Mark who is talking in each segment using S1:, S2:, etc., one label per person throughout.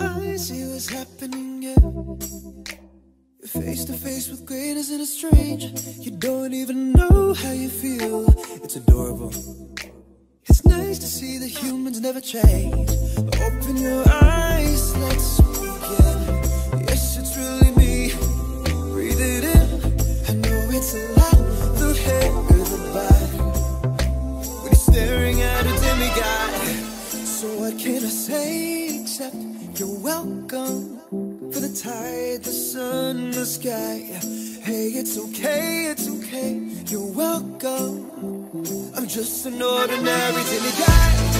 S1: I see what's happening, yeah. You're face to face with greatness and it's strange. You don't even know how you feel. It's adorable. It's nice to see that humans never change. Open your eyes, let's welcome for the tide, the sun, the sky. Hey, it's okay, it's okay. You're welcome. I'm just an ordinary demigod.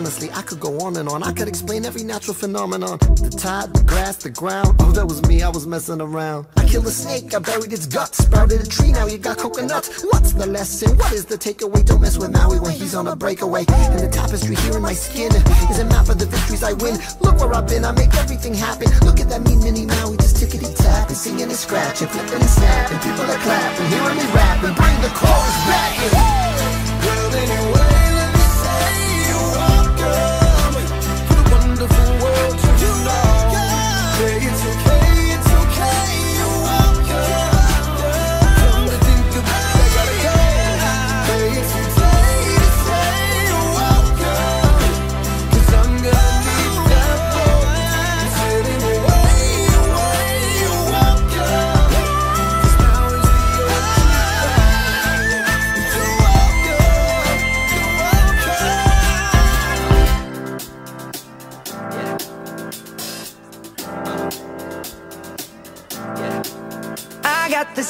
S2: Honestly, I could go on and on. I could explain every natural phenomenon. The tide, the grass, the ground. Oh, that was me, I was messing around. I killed a snake, I buried its guts. Sprouted a tree, now you got coconut. What's the lesson? What is the takeaway? Don't mess with Maui when he's on a breakaway. And the tapestry here in my skin is a map of the victories I win. Look where I've been, I make everything happen. Look at that mean mini Maui, just tickety tap and singing and scratching, flipping and snapping. People are clapping, hearing me rapping. Bring the chorus back.
S1: Well, anyway,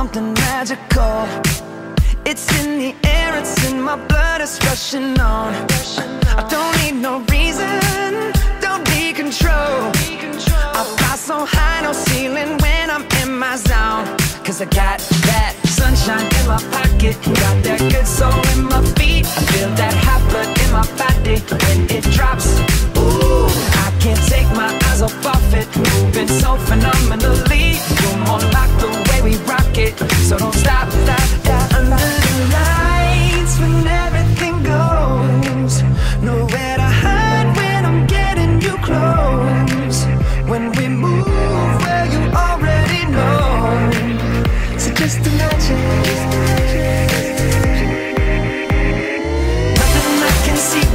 S3: something magical. It's in the air, it's in my blood, it's rushing on. I don't need no reason, don't be control. I fly so high, no ceiling when I'm in my zone. Cause I got that sunshine in my pocket,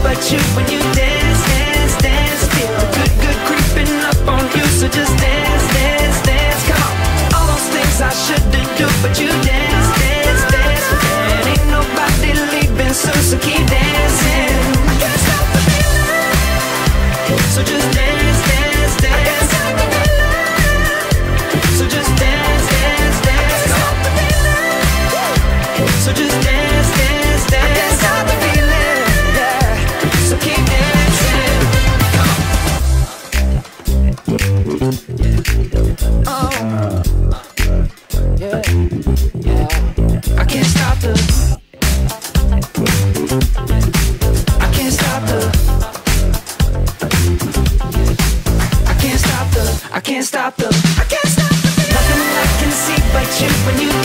S3: but you when you dance, dance, dance. Feel the good, good creeping up on you. So just dance, dance, dance. Come on. All those things I shouldn't do, but you dance, dance, when you